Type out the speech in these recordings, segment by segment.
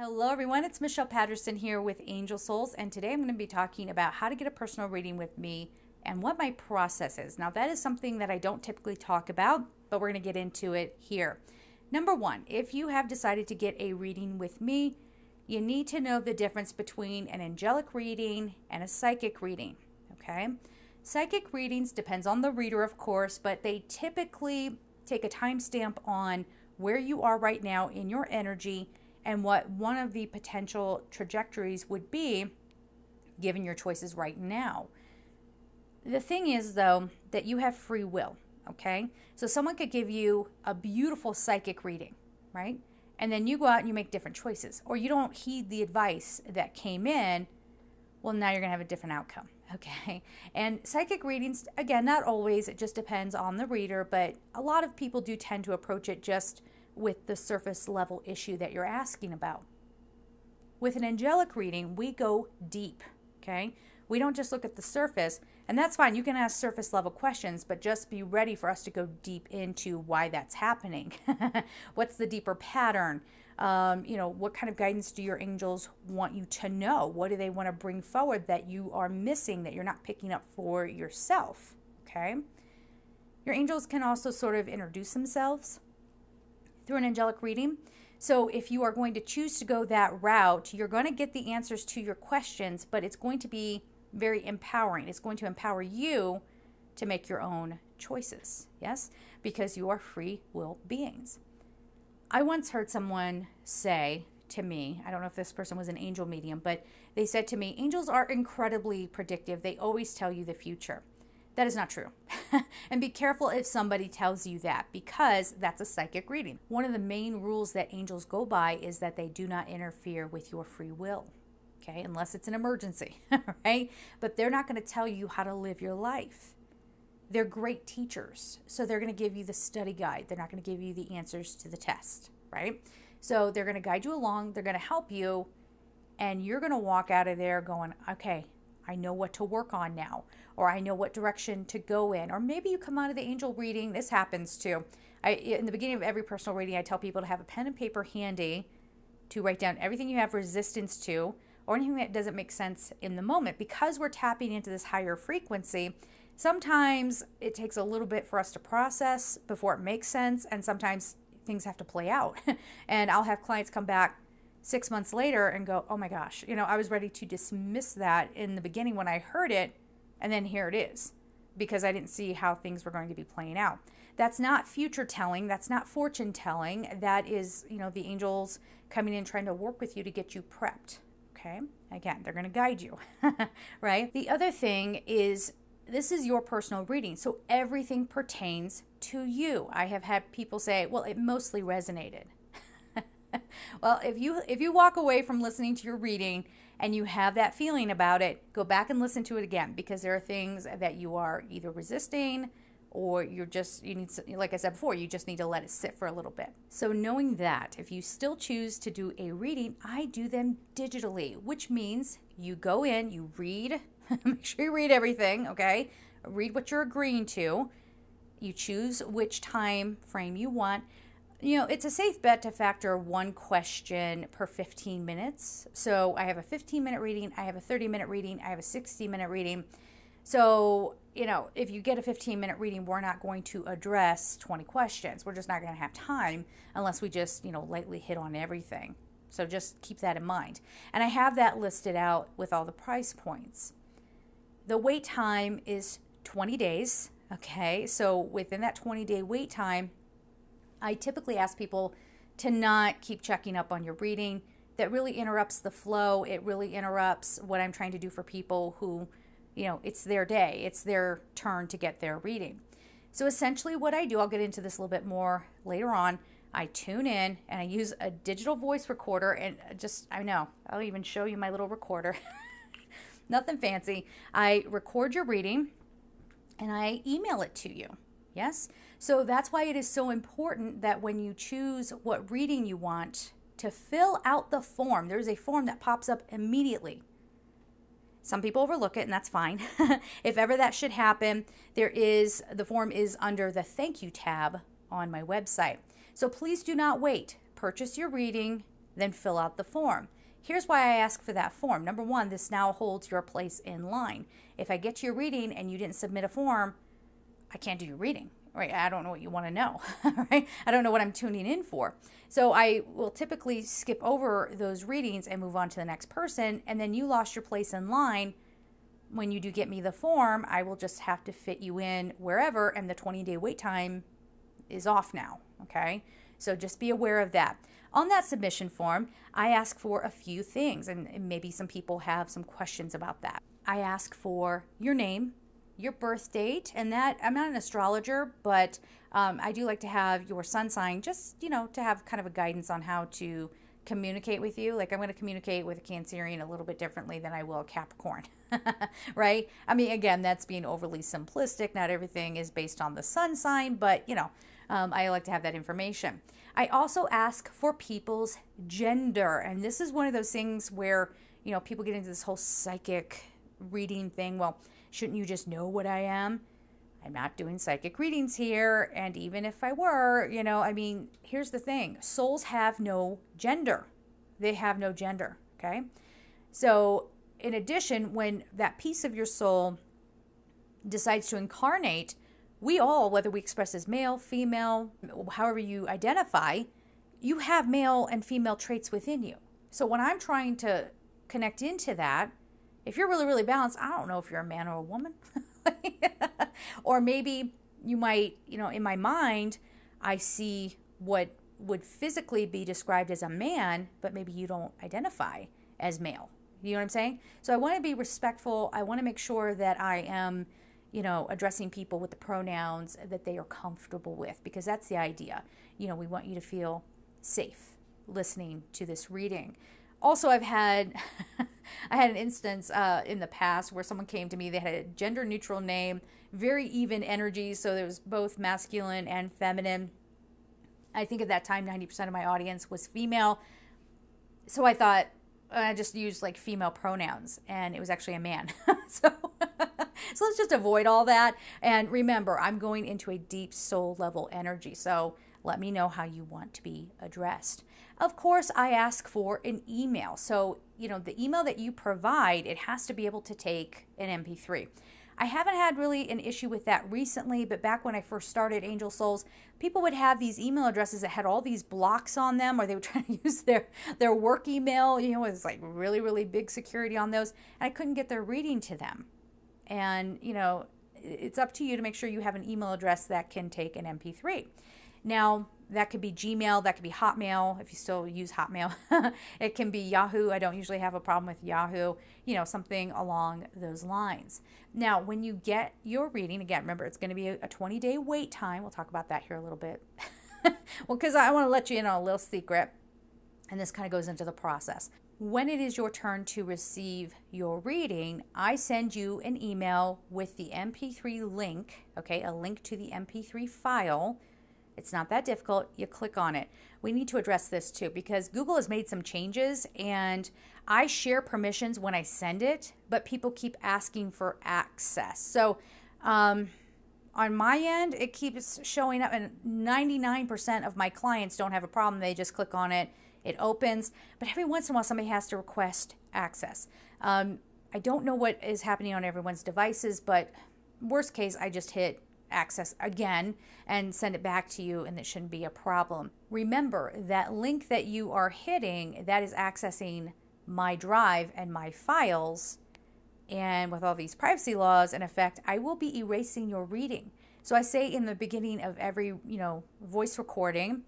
Hello, everyone. It's Michelle Patterson here with Angel Souls, and today I'm going to be talking about how to get a personal reading with me and what my process is. Now, that is something that I don't typically talk about, but we're going to get into it here. Number one, if you have decided to get a reading with me, you need to know the difference between an angelic reading and a psychic reading. Okay? Psychic readings depends on the reader, of course, but they typically take a timestamp on where you are right now in your energy and what one of the potential trajectories would be given your choices right now. The thing is, though, that you have free will, okay? So someone could give you a beautiful psychic reading, right? And then you go out and you make different choices, or you don't heed the advice that came in. Well, now you're to have a different outcome, okay? And psychic readings, again, not always, it just depends on the reader, but a lot of people do tend to approach it just with the surface level issue that you're asking about. With an angelic reading, we go deep, okay? We don't just look at the surface, and that's fine. You can ask surface level questions, but just be ready for us to go deep into why that's happening. What's the deeper pattern? Um, you know, what kind of guidance do your angels want you to know? What do they want to bring forward that you are missing, that you're not picking up for yourself? Okay. Your angels can also sort of introduce themselves through an angelic reading. So, if you are going to choose to go that route, you're going to get the answers to your questions, but it's going to be very empowering. It's going to empower you to make your own choices. Yes? Because you are free will beings. I once heard someone say to me, I don't know if this person was an angel medium, but they said to me, angels are incredibly predictive. They always tell you the future. That is not true. and be careful if somebody tells you that because that's a psychic reading. One of the main rules that angels go by is that they do not interfere with your free will. Okay, unless it's an emergency, right? But they're not going to tell you how to live your life. They're great teachers. So they're going to give you the study guide. They're not going to give you the answers to the test, right? So they're going to guide you along, they're going to help you, and you're going to walk out of there going, okay, I know what to work on now, or I know what direction to go in. Or maybe you come out of the angel reading. This happens too. I, in the beginning of every personal reading, I tell people to have a pen and paper handy to write down everything you have resistance to or anything that doesn't make sense in the moment. Because we're tapping into this higher frequency, sometimes it takes a little bit for us to process before it makes sense, and sometimes things have to play out. and I'll have clients come back six months later and go, oh my gosh, you know, I was ready to dismiss that in the beginning when I heard it, and then here it is because I didn't see how things were going to be playing out. That's not future telling, that's not fortune telling. That is, you know, the angels coming in trying to work with you to get you prepped. Okay? Again, they're going to guide you, right? The other thing is this is your personal reading, so everything pertains to you. I have had people say, well, it mostly resonated. well, if you if you walk away from listening to your reading and you have that feeling about it, go back and listen to it again because there are things that you are either resisting or you're just you need like I said before, you just need to let it sit for a little bit. So knowing that, if you still choose to do a reading, I do them digitally, which means you go in, you read, make sure you read everything, okay? Read what you're agreeing to. You choose which time frame you want you know, it's a safe bet to factor one question per 15 minutes. So I have a 15 minute reading, I have a 30 minute reading, I have a 60 minute reading. So, you know, if you get a 15 minute reading, we're not going to address 20 questions. We're just not going to have time unless we just, you know, lightly hit on everything. So just keep that in mind. And I have that listed out with all the price points. The wait time is 20 days. Okay. So within that 20 day wait time, I typically ask people to not keep checking up on your reading. That really interrupts the flow. It really interrupts what I'm trying to do for people who, you know, it's their day, it's their turn to get their reading. So essentially, what I do, I'll get into this a little bit more later on. I tune in and I use a digital voice recorder, and just, I know, I'll even show you my little recorder. Nothing fancy. I record your reading and I email it to you. Yes? So that's why it is so important that when you choose what reading you want, to fill out the form. There's a form that pops up immediately. Some people overlook it, and that's fine. if ever that should happen, there is the form is under the thank you tab on my website. So please do not wait. Purchase your reading then fill out the form. Here's why I ask for that form. Number one, this now holds your place in line. If I get your reading and you didn't submit a form, I can't do your reading right? I don't know what you want to know, right? I don't know what I'm tuning in for. So I will typically skip over those readings and move on to the next person. And then you lost your place in line. When you do get me the form, I will just have to fit you in wherever, and the 20 day wait time is off now, okay? So just be aware of that. On that submission form, I ask for a few things, and maybe some people have some questions about that. I ask for your name, your birth date, and that I'm not an astrologer, but um, I do like to have your sun sign just, you know, to have kind of a guidance on how to communicate with you. Like I'm going to communicate with a Cancerian a little bit differently than I will a Capricorn, right? I mean, again, that's being overly simplistic. Not everything is based on the sun sign, but, you know, um, I like to have that information. I also ask for people's gender, and this is one of those things where, you know, people get into this whole psychic reading thing. Well, Shouldn't you just know what I am? I'm not doing psychic readings here. And even if I were, you know, I mean, here's the thing souls have no gender. They have no gender. Okay. So, in addition, when that piece of your soul decides to incarnate, we all, whether we express as male, female, however you identify, you have male and female traits within you. So, when I'm trying to connect into that, if you're really, really balanced, I don't know if you're a man or a woman. or maybe you might, you know, in my mind, I see what would physically be described as a man, but maybe you don't identify as male. You know what I'm saying? So I want to be respectful. I want to make sure that I am, you know, addressing people with the pronouns that they are comfortable with because that's the idea. You know, we want you to feel safe listening to this reading also i've had i had an instance uh, in the past where someone came to me they had a gender neutral name very even energy so there was both masculine and feminine. I think at that time 90% of my audience was female. So i thought i just used like female pronouns and it was actually a man. So so let's just avoid all that. And remember i'm going into a deep soul level energy so let me know how you want to be addressed. Of course, I ask for an email. So, you know, the email that you provide, it has to be able to take an MP3. I haven't had really an issue with that recently, but back when I first started Angel Souls, people would have these email addresses that had all these blocks on them, or they would try to use their their work email. You know, it was like really, really big security on those, and I couldn't get their reading to them. And you know, it's up to you to make sure you have an email address that can take an MP3. Now, that could be Gmail, that could be Hotmail if you still use Hotmail. it can be Yahoo. I don't usually have a problem with Yahoo, you know, something along those lines. Now, when you get your reading, again, remember it's going to be a 20 day wait time. We'll talk about that here a little bit. well, because I want to let you in on a little secret, and this kind of goes into the process. When it is your turn to receive your reading, I send you an email with the MP3 link, okay, a link to the MP3 file it's not that difficult. You click on it. We need to address this too because Google has made some changes and I share permissions when I send it, but people keep asking for access. So, um, on my end, it keeps showing up, and 99% of my clients don't have a problem. They just click on it, it opens. But every once in a while, somebody has to request access. Um, I don't know what is happening on everyone's devices, but worst case, I just hit access again and send it back to you and it shouldn't be a problem. Remember that link that you are hitting that is accessing my drive and my files and with all these privacy laws in effect, I will be erasing your reading. So I say in the beginning of every, you know, voice recording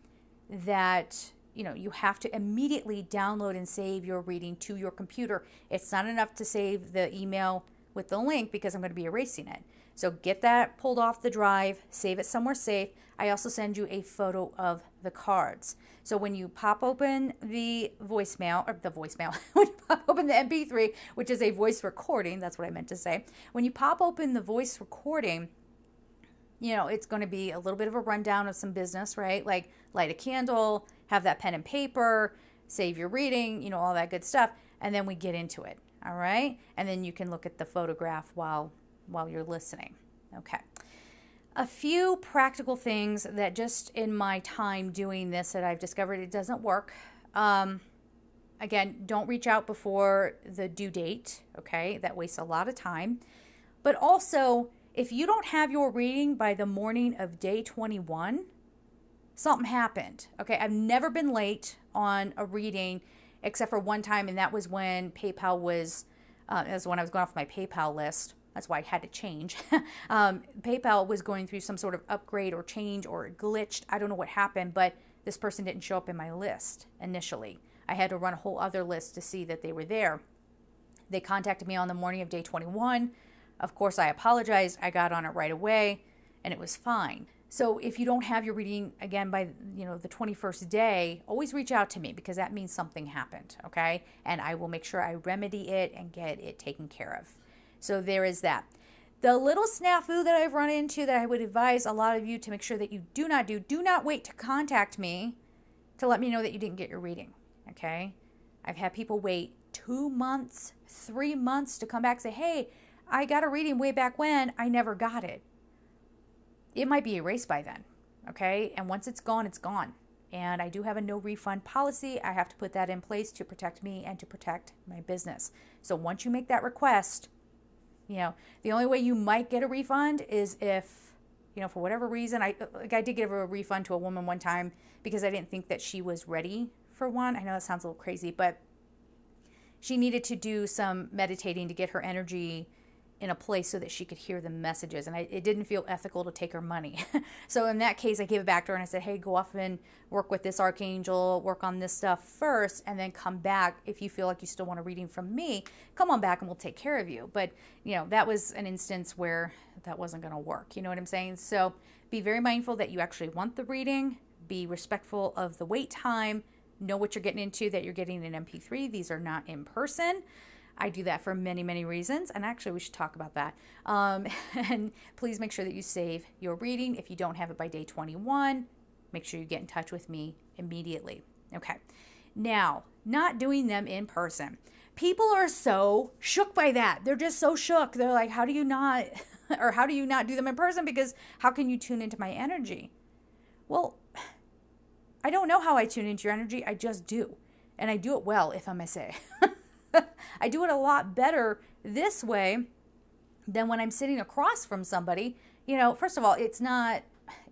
that you know you have to immediately download and save your reading to your computer. It's not enough to save the email with the link because I'm going to be erasing it. So get that pulled off the drive, save it somewhere safe. I also send you a photo of the cards. So when you pop open the voicemail, or the voicemail, when you pop open the MP3, which is a voice recording, that's what I meant to say. When you pop open the voice recording, you know, it's going to be a little bit of a rundown of some business, right? Like light a candle, have that pen and paper, save your reading, you know, all that good stuff. And then we get into it. All right. And then you can look at the photograph while while you're listening. Okay. A few practical things that just in my time doing this that I've discovered it doesn't work. Um, again, don't reach out before the due date, okay? That wastes a lot of time. But also, if you don't have your reading by the morning of day 21, something happened. Okay, I've never been late on a reading except for one time, and that was when PayPal was, uh, that was when I was going off my PayPal list. That's why I had to change. um, PayPal was going through some sort of upgrade or change or it glitched. I don't know what happened, but this person didn't show up in my list initially. I had to run a whole other list to see that they were there. They contacted me on the morning of day 21. Of course, I apologized. I got on it right away and it was fine. So if you don't have your reading again by you know the 21st day, always reach out to me because that means something happened, okay? And I will make sure I remedy it and get it taken care of. So there is that. The little snafu that I've run into that I would advise a lot of you to make sure that you do not do, do not wait to contact me to let me know that you didn't get your reading, okay? I've had people wait 2 months, 3 months to come back and say, "Hey, I got a reading way back when, I never got it." it might be erased by then. Okay. And once it's gone, it's gone. And I do have a no refund policy. I have to put that in place to protect me and to protect my business. So once you make that request, you know, the only way you might get a refund is if, you know, for whatever reason, I like I did give a refund to a woman one time because I didn't think that she was ready for one. I know that sounds a little crazy, but she needed to do some meditating to get her energy in a place so that she could hear the messages. And I, it didn't feel ethical to take her money. so in that case, I gave it back to her and I said, hey, go off and work with this archangel, work on this stuff first, and then come back. If you feel like you still want a reading from me, come on back and we'll take care of you. But, you know, that was an instance where that wasn't going to work. You know what I'm saying? So be very mindful that you actually want the reading, be respectful of the wait time, know what you're getting into, that you're getting an MP3. These are not in person. I do that for many, many reasons. And actually, we should talk about that. Um, and please make sure that you save your reading. If you don't have it by day 21, make sure you get in touch with me immediately. Okay. Now, not doing them in person. People are so shook by that. They're just so shook. They're like, how do you not, or how do you not do them in person? Because how can you tune into my energy? Well, I don't know how I tune into your energy. I just do. And I do it well, if I may say. I do it a lot better this way than when I'm sitting across from somebody. You know, first of all, it's not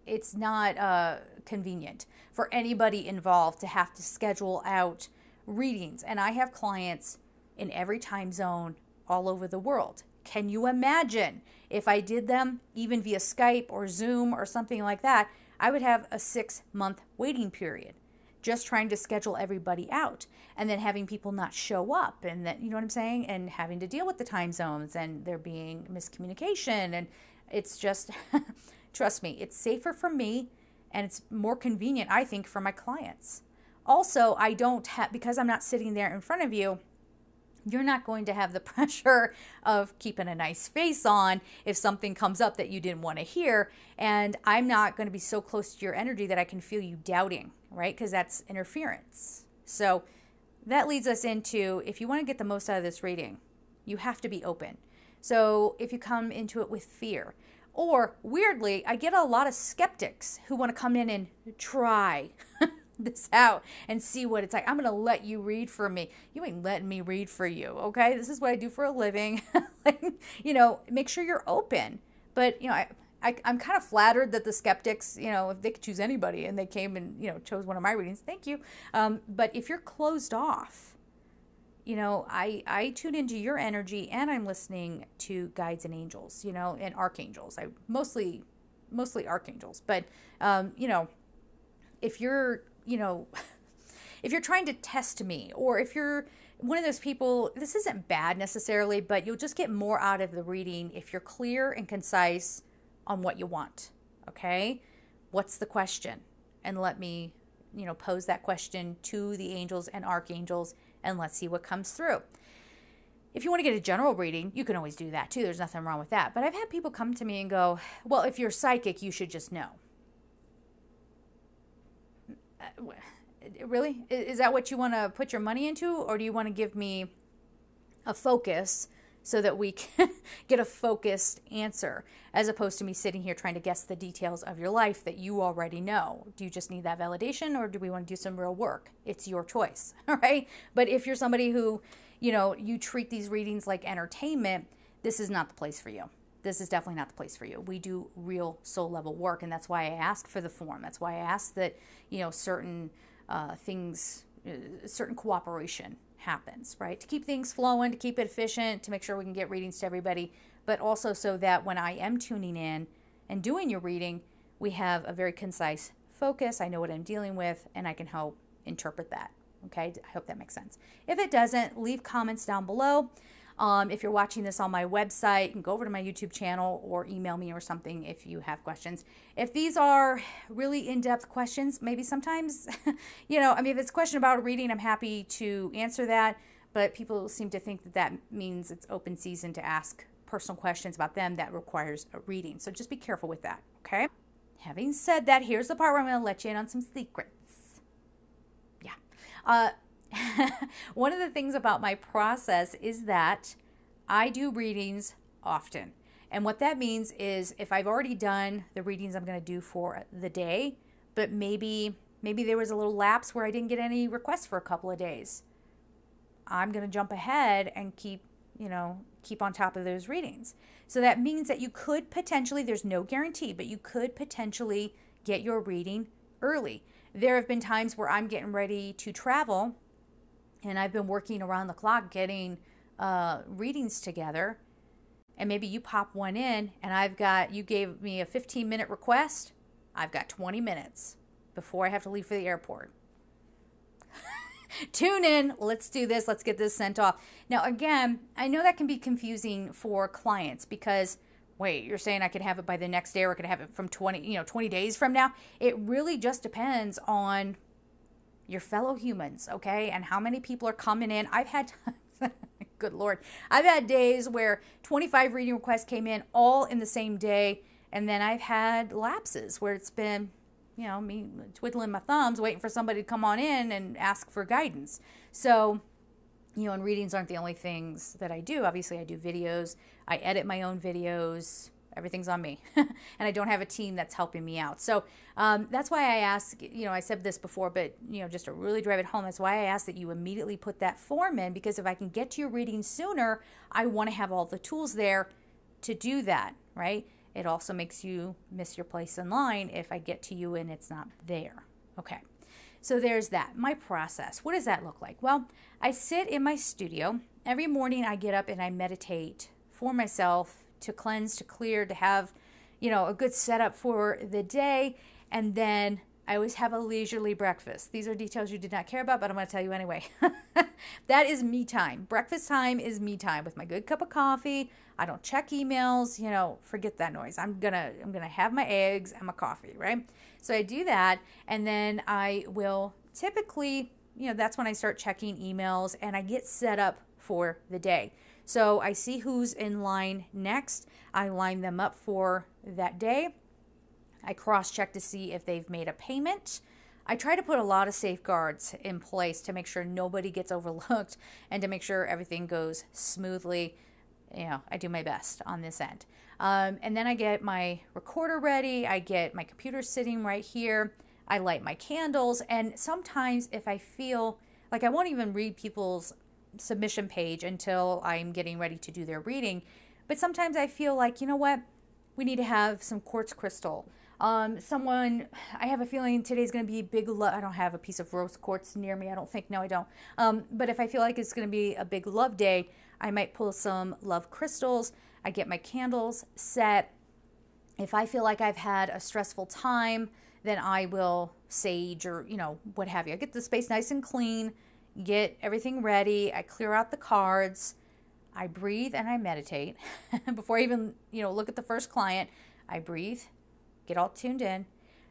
it's not uh, convenient for anybody involved to have to schedule out readings. And I have clients in every time zone all over the world. Can you imagine if I did them even via Skype or Zoom or something like that? I would have a six month waiting period just trying to schedule everybody out and then having people not show up and that you know what I'm saying and having to deal with the time zones and there being miscommunication and it's just trust me it's safer for me and it's more convenient I think for my clients. Also, I don't have because I'm not sitting there in front of you you're not going to have the pressure of keeping a nice face on if something comes up that you didn't want to hear. And I'm not going to be so close to your energy that I can feel you doubting, right? Because that's interference. So that leads us into if you want to get the most out of this reading, you have to be open. So if you come into it with fear, or weirdly, I get a lot of skeptics who want to come in and try. this out and see what it's like. I'm going to let you read for me. You ain't letting me read for you, okay? This is what I do for a living. like, you know, make sure you're open. But, you know, I, I, am kind of flattered that the skeptics, you know, if they could choose anybody and they came and, you know, chose one of my readings, thank you. Um, but if you're closed off, you know, I, I tune into your energy and I'm listening to guides and angels, you know, and archangels. I mostly, mostly archangels. But, um, you know, if you're you know, if you're trying to test me or if you're one of those people, this isn't bad necessarily, but you'll just get more out of the reading if you're clear and concise on what you want. Okay? What's the question? And let me, you know, pose that question to the angels and archangels and let's see what comes through. If you want to get a general reading, you can always do that too. There's nothing wrong with that. But I've had people come to me and go, well, if you're psychic, you should just know. Uh, really? Is that what you want to put your money into? Or do you want to give me a focus so that we can get a focused answer as opposed to me sitting here trying to guess the details of your life that you already know. Do you just need that validation or do we want to do some real work? It's your choice, all right? But if you're somebody who, you know, you treat these readings like entertainment, this is not the place for you. This is definitely not the place for you. We do real soul level work, and that's why I ask for the form. That's why I ask that, you know, certain uh, things, uh, certain cooperation happens, right? To keep things flowing, to keep it efficient, to make sure we can get readings to everybody, but also so that when I am tuning in and doing your reading, we have a very concise focus. I know what I'm dealing with, and I can help interpret that. Okay, I hope that makes sense. If it doesn't, leave comments down below. Um, if you're watching this on my website, you can go over to my YouTube channel or email me or something if you have questions. If these are really in depth questions, maybe sometimes, you know, I mean, if it's a question about reading, I'm happy to answer that. But people seem to think that that means it's open season to ask personal questions about them that requires a reading. So just be careful with that, okay? Having said that, here's the part where I'm going to let you in on some secrets. Yeah. Uh, one of the things about my process is that I do readings often. And what that means is if I've already done the readings I'm going to do for the day, but maybe maybe there was a little lapse where I didn't get any requests for a couple of days. I'm going to jump ahead and keep, you know, keep on top of those readings. So that means that you could potentially there's no guarantee, but you could potentially get your reading early. There have been times where I'm getting ready to travel and I've been working around the clock getting uh, readings together. And maybe you pop one in, and I've got, you gave me a 15 minute request. I've got 20 minutes before I have to leave for the airport. Tune in. Let's do this. Let's get this sent off. Now, again, I know that can be confusing for clients because wait, you're saying I could have it by the next day or I could have it from 20, you know, 20 days from now. It really just depends on your fellow humans, okay? And how many people are coming in. I've had, good Lord, I've had days where 25 reading requests came in all in the same day. And then I've had lapses where it's been, you know, me twiddling my thumbs, waiting for somebody to come on in and ask for guidance. So, you know, and readings aren't the only things that I do. Obviously, I do videos, I edit my own videos, everything's on me and i don't have a team that's helping me out. So um, that's why i ask you know i said this before but you know just to really drive it home that's why i ask that you immediately put that form in because if i can get to your reading sooner i want to have all the tools there to do that right? It also makes you miss your place in line if i get to you and it's not there. Okay. So there's that. My process. What does that look like? Well i sit in my studio. Every morning i get up and i meditate for myself to cleanse, to clear, to have, you know, a good setup for the day. And then I always have a leisurely breakfast. These are details you did not care about, but I'm going to tell you anyway. that is me time. Breakfast time is me time with my good cup of coffee. I don't check emails, you know, forget that noise. I'm going to I'm going to have my eggs and my coffee, right? So I do that and then I will typically, you know, that's when I start checking emails and I get set up for the day. So I see who's in line next. I line them up for that day. I cross check to see if they've made a payment. I try to put a lot of safeguards in place to make sure nobody gets overlooked and to make sure everything goes smoothly. You know, I do my best on this end. Um, and then I get my recorder ready. I get my computer sitting right here. I light my candles. And sometimes, if I feel like I won't even read people's submission page until I'm getting ready to do their reading. But sometimes I feel like, you know what? We need to have some quartz crystal. Um, someone, I have a feeling today's going to be a big love. I don't have a piece of rose quartz near me. I don't think. No, I don't. Um, but if I feel like it's going to be a big love day, I might pull some love crystals. I get my candles set. If I feel like I've had a stressful time, then I will sage or, you know, what have you. I get the space nice and clean get everything ready. I clear out the cards. I breathe and I meditate. Before I even, you know, look at the first client, I breathe, get all tuned in,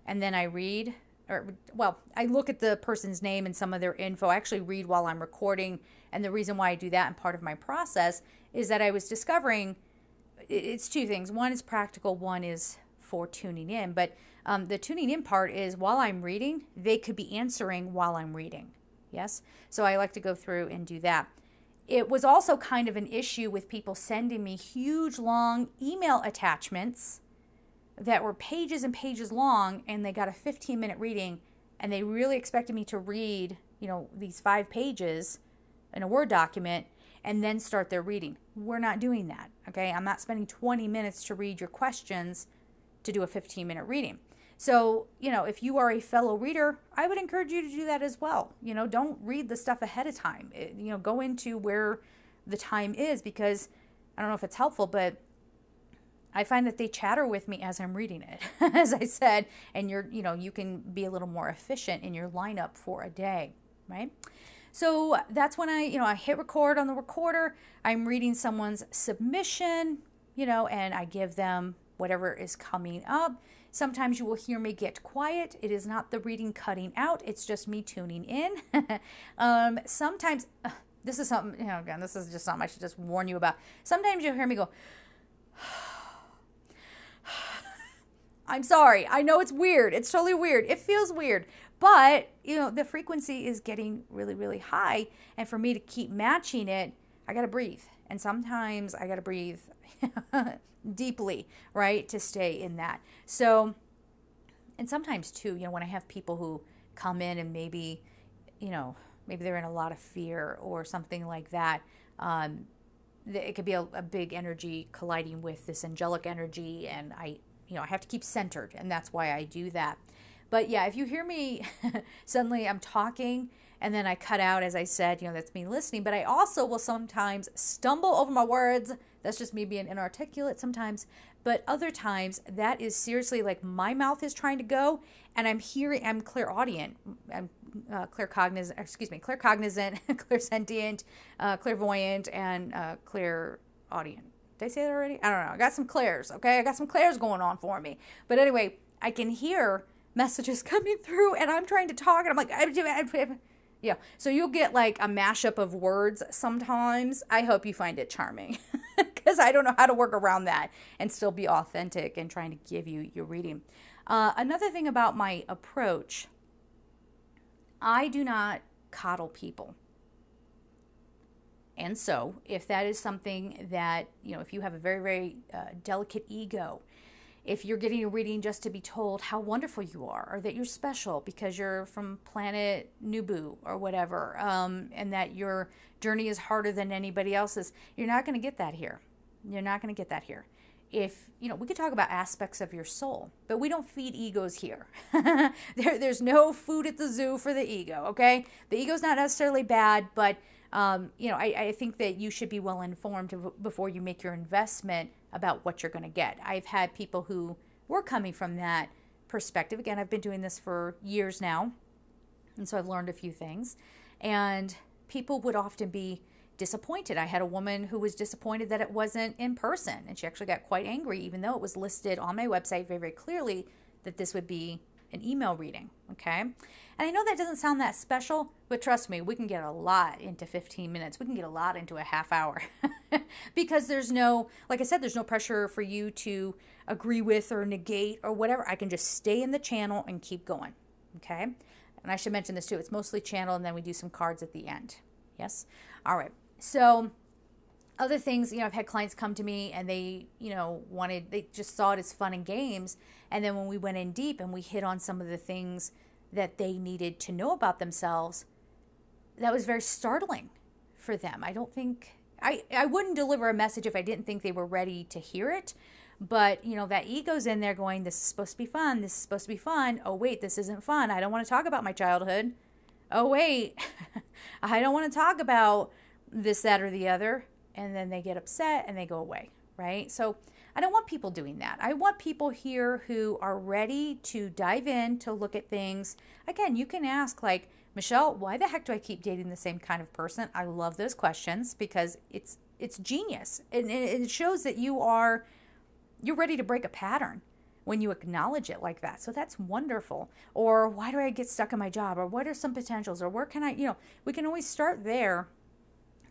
and then I read or well, I look at the person's name and some of their info. I actually read while I'm recording, and the reason why I do that and part of my process is that I was discovering it's two things. One is practical, one is for tuning in. But um, the tuning in part is while I'm reading, they could be answering while I'm reading. Yes? So I like to go through and do that. it was also kind of an issue with people sending me huge, long email attachments that were pages and pages long, and they got a 15 minute reading, and they really expected me to read, you know, these five pages in a Word document and then start their reading. We're not doing that, okay? I'm not spending 20 minutes to read your questions to do a 15 minute reading. So, you know, if you are a fellow reader, I would encourage you to do that as well. You know, don't read the stuff ahead of time. It, you know, go into where the time is because I don't know if it's helpful, but I find that they chatter with me as I'm reading it, as I said, and you're, you know, you can be a little more efficient in your lineup for a day, right? So that's when I, you know, I hit record on the recorder. I'm reading someone's submission, you know, and I give them whatever is coming up. Sometimes you will hear me get quiet. It is not the reading cutting out, it's just me tuning in. um, sometimes, uh, this is something, you know, again, this is just something I should just warn you about. Sometimes you'll hear me go, I'm sorry. I know it's weird. It's totally weird. It feels weird. But, you know, the frequency is getting really, really high. And for me to keep matching it, I got to breathe. And sometimes I got to breathe deeply, right, to stay in that. So, and sometimes too, you know, when I have people who come in and maybe, you know, maybe they're in a lot of fear or something like that, um, it could be a, a big energy colliding with this angelic energy, and I, you know, I have to keep centered, and that's why I do that. But yeah, if you hear me suddenly, I'm talking and then I cut out, as I said, you know, that's me listening. But I also will sometimes stumble over my words. That's just me being inarticulate sometimes. But other times, that is seriously like my mouth is trying to go, and I'm hearing, I'm clairaudient, I'm uh, claircognizant, excuse me, Clear claircognizant, clairsentient, uh, clairvoyant, and uh, clairaudient. Did I say that already? I don't know. I got some clairs, okay? I got some clairs going on for me. But anyway, I can hear messages coming through, and I'm trying to talk, and I'm like, yeah. So you'll get like a mashup of words sometimes. I hope you find it charming because I don't know how to work around that and still be authentic and trying to give you your reading. Uh, another thing about my approach, I do not coddle people. And so, if that is something that, you know, if you have a very, very uh, delicate ego if you're getting a reading just to be told how wonderful you are or that you're special because you're from planet Nubu or whatever, um, and that your journey is harder than anybody else's, you're not going to get that here. You're not going to get that here. If, you know, we could talk about aspects of your soul, but we don't feed egos here. there, there's no food at the zoo for the ego, okay? The ego's not necessarily bad, but, um, you know, I, I think that you should be well informed before you make your investment about what you're going to get. I've had people who were coming from that perspective. Again, I've been doing this for years now, and so I've learned a few things. And people would often be disappointed. I had a woman who was disappointed that it wasn't in person, and she actually got quite angry, even though it was listed on my website very, very clearly that this would be an email reading. Okay. And I know that doesn't sound that special, but trust me, we can get a lot into 15 minutes. We can get a lot into a half hour because there's no, like I said, there's no pressure for you to agree with or negate or whatever. I can just stay in the channel and keep going. Okay. And I should mention this too. It's mostly channel and then we do some cards at the end. Yes. All right. So, other things, you know, I've had clients come to me and they, you know, wanted, they just saw it as fun and games. And then when we went in deep and we hit on some of the things that they needed to know about themselves, that was very startling for them. I don't think, I, I wouldn't deliver a message if I didn't think they were ready to hear it. But, you know, that ego's in there going, this is supposed to be fun. This is supposed to be fun. Oh, wait, this isn't fun. I don't want to talk about my childhood. Oh, wait, I don't want to talk about this, that, or the other and then they get upset and they go away, right? So I don't want people doing that. I want people here who are ready to dive in to look at things. Again, you can ask, like, Michelle, why the heck do I keep dating the same kind of person? I love those questions because it's it's genius. And it shows that you are you're ready to break a pattern when you acknowledge it like that. So that's wonderful. Or why do I get stuck in my job? Or what are some potentials? Or where can I, you know, we can always start there,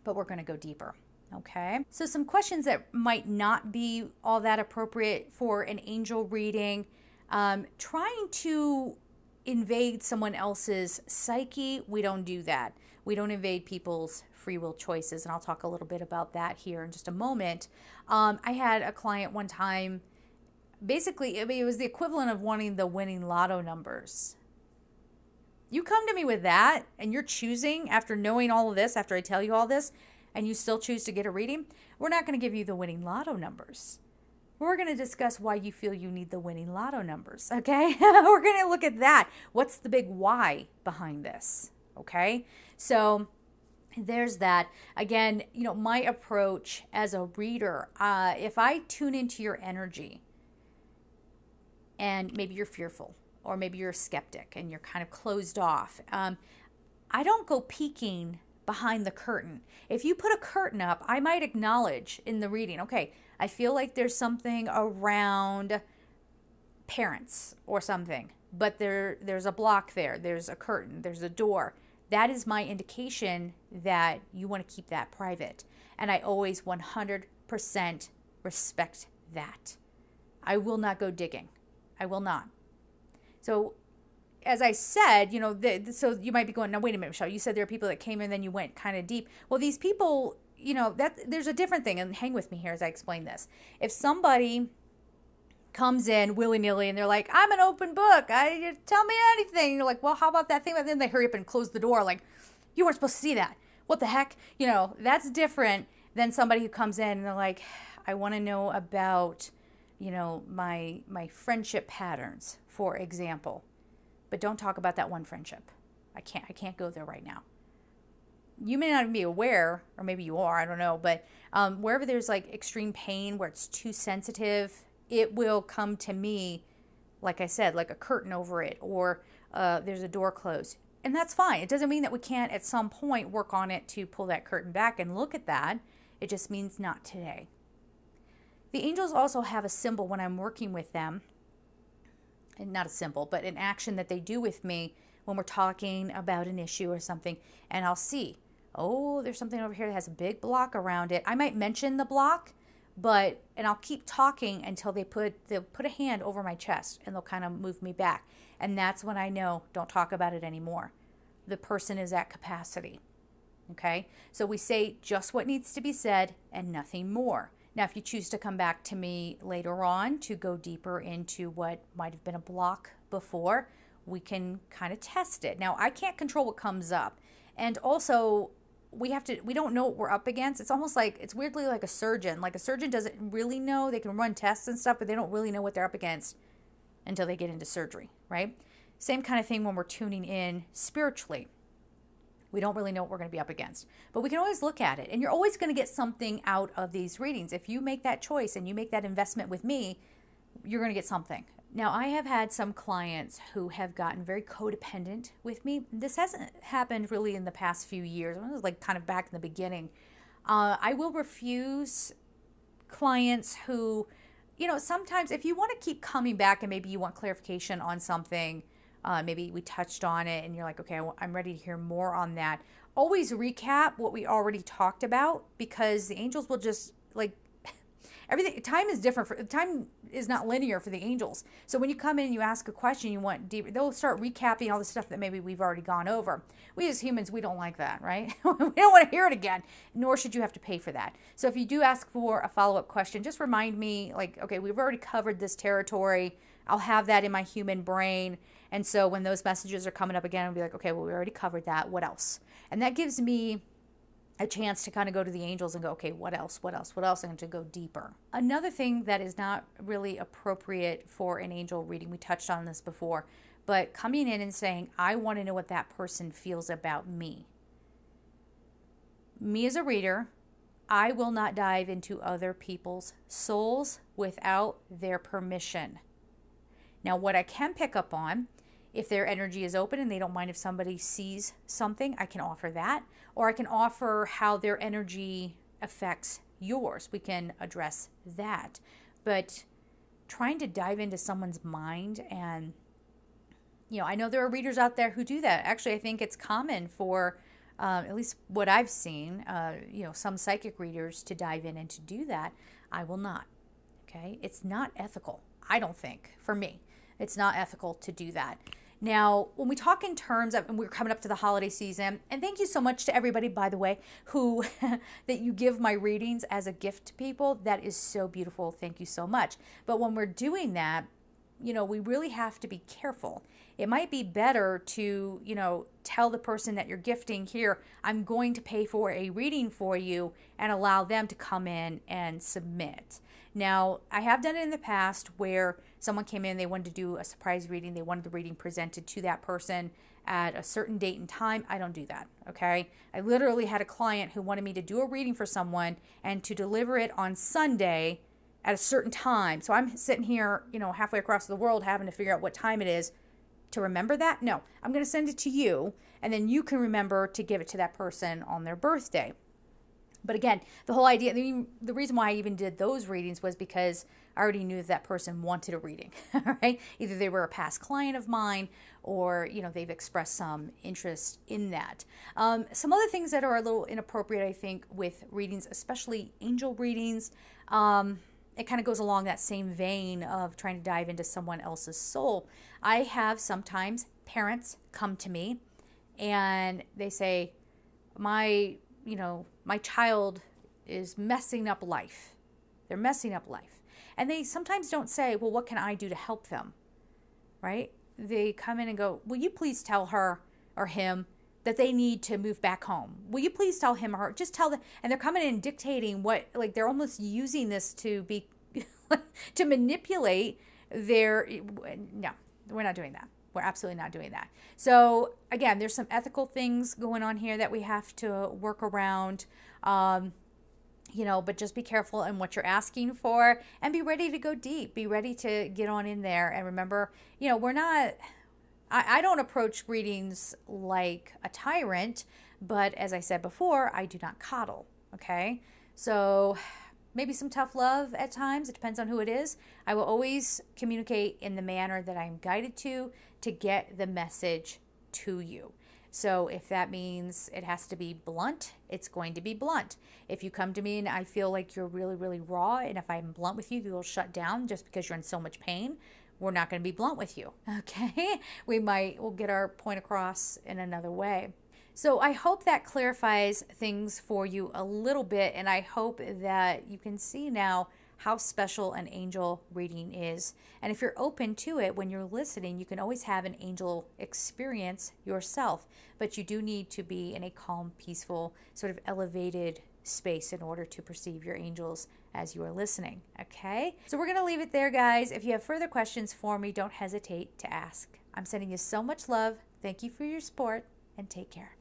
but we're going to go deeper. Okay, so some questions that might not be all that appropriate for an angel reading. Um, trying to invade someone else's psyche, we don't do that. We don't invade people's free will choices. And I'll talk a little bit about that here in just a moment. Um, I had a client one time, basically, it was the equivalent of wanting the winning lotto numbers. You come to me with that and you're choosing after knowing all of this, after I tell you all this, and you still choose to get a reading, we're not going to give you the winning lotto numbers. We're going to discuss why you feel you need the winning lotto numbers, okay? we're going to look at that. What's the big why behind this, okay? So, there's that again you know my approach as a reader uh, if i tune into your energy and maybe you're fearful or maybe you're a skeptic and you're kind of closed off um, i don't go peeking behind the curtain if you put a curtain up i might acknowledge in the reading okay I feel like there's something around parents or something, but there there's a block there, there's a curtain, there's a door. That is my indication that you want to keep that private. And I always 100% respect that. I will not go digging. I will not. So as I said, you know, the, so you might be going, now wait a minute, Michelle, you said there are people that came in, then you went kind of deep. Well, these people you know that there's a different thing and hang with me here as i explain this. If somebody comes in willy-nilly and they're like i'm an open book. I tell me anything. And you're like well how about that thing? But then they hurry up and close the door like you weren't supposed to see that. What the heck? You know that's different than somebody who comes in and they're like i want to know about you know my my friendship patterns for example but don't talk about that one friendship i can't i can't go there right now you may not even be aware, or maybe you are, I don't know, but um, wherever there's like extreme pain, where it's too sensitive, it will come to me, like I said, like a curtain over it, or uh, there's a door closed. And that's fine. It doesn't mean that we can't at some point work on it to pull that curtain back and look at that. It just means not today. The angels also have a symbol when I'm working with them, not a symbol, but an action that they do with me when we're talking about an issue or something, and I'll see oh, there's something over here that has a big block around it. I might mention the block, but and I'll keep talking until they put they'll put a hand over my chest and they'll kind of move me back. And that's when I know don't talk about it anymore. The person is at capacity. Okay? So we say just what needs to be said and nothing more. Now, if you choose to come back to me later on to go deeper into what might have been a block before, we can kind of test it. Now, I can't control what comes up. And also, we have to we don't know what we're up against. It's almost like it's weirdly like a surgeon. Like a surgeon doesn't really know. They can run tests and stuff but they don't really know what they're up against until they get into surgery right? Same kind of thing when we're tuning in spiritually we don't really know what we're going to be up against but we can always look at it and you're always going to get something out of these readings if you make that choice and you make that investment with me you're going to get something now, I have had some clients who have gotten very codependent with me. This hasn't happened really in the past few years. It was like kind of back in the beginning. Uh, I will refuse clients who, you know, sometimes if you want to keep coming back and maybe you want clarification on something, uh, maybe we touched on it and you're like, okay, I'm ready to hear more on that. Always recap what we already talked about because the angels will just like everything time is different for time is not linear for the angels. So when you come in and you ask a question you want deeper they'll start recapping all the stuff that maybe we've already gone over. We as humans we don't like that right? We don't want to hear it again nor should you have to pay for that. So if you do ask for a follow-up question just remind me like okay we've already covered this territory i'll have that in my human brain and so when those messages are coming up again i'll be like okay well we already covered that what else and that gives me a chance to kind of go to the angels and go, okay, what else? What else? What else? And to go deeper. Another thing that is not really appropriate for an angel reading, we touched on this before, but coming in and saying, I want to know what that person feels about me. Me as a reader, I will not dive into other people's souls without their permission. Now, what I can pick up on if their energy is open and they don't mind if somebody sees something, I can offer that. Or I can offer how their energy affects yours. We can address that. But trying to dive into someone's mind and you know, I know there are readers out there who do that. Actually, I think it's common for, uh, at least what I've seen, uh, you know, some psychic readers to dive in and to do that. I will not. Okay, it's not ethical. I don't think for me, it's not ethical to do that Now, when we talk in terms of, and we're coming up to the holiday season, and thank you so much to everybody, by the way, who that you give my readings as a gift to people. That is so beautiful. Thank you so much. But when we're doing that, you know, we really have to be careful. It might be better to, you know, tell the person that you're gifting here, I'm going to pay for a reading for you and allow them to come in and submit. Now, I have done it in the past where someone came in, they wanted to do a surprise reading, they wanted the reading presented to that person at a certain date and time. I don't do that, okay? I literally had a client who wanted me to do a reading for someone and to deliver it on Sunday at a certain time. So I'm sitting here, you know, halfway across the world having to figure out what time it is to remember that. No, I'm going to send it to you and then you can remember to give it to that person on their birthday. But again, the whole idea, the, the reason why I even did those readings was because I already knew that, person wanted a reading, right? Either they were a past client of mine or, you know, they've expressed some interest in that. Um, some other things that are a little inappropriate, I think, with readings, especially angel readings. Um, it kind of goes along that same vein of trying to dive into someone else's soul. I have sometimes parents come to me and they say, My, you know, my child is messing up life. They're messing up life. And they sometimes don't say, Well, what can I do to help them? Right? They come in and go, Will you please tell her or him that they need to move back home. Will you please tell him or her? Just tell them. And they're coming in dictating what, like, they're almost using this to be, to manipulate their. No, we're not doing that. We're absolutely not doing that. So, again, there's some ethical things going on here that we have to work around. Um, you know, but just be careful in what you're asking for and be ready to go deep. Be ready to get on in there. And remember, you know, we're not I, I don't approach readings like a tyrant, but as I said before, I do not coddle. Okay. So maybe some tough love at times. It depends on who it is. I will always communicate in the manner that I'm guided to to get the message to you. So if that means it has to be blunt, it's going to be blunt. If you come to me and I feel like you're really, really raw, and if I'm blunt with you, you'll shut down just because you're in so much pain, we're not going to be blunt with you. Okay. We might, we'll get our point across in another way. So I hope that clarifies things for you a little bit. And I hope that you can see now how special an angel reading is. And if you're open to it when you're listening, you can always have an angel experience yourself. But you do need to be in a calm, peaceful, sort of elevated space in order to perceive your angels as you are listening. Okay? So we're going to leave it there, guys. If you have further questions for me, don't hesitate to ask. I'm sending you so much love. Thank you for your support and take care.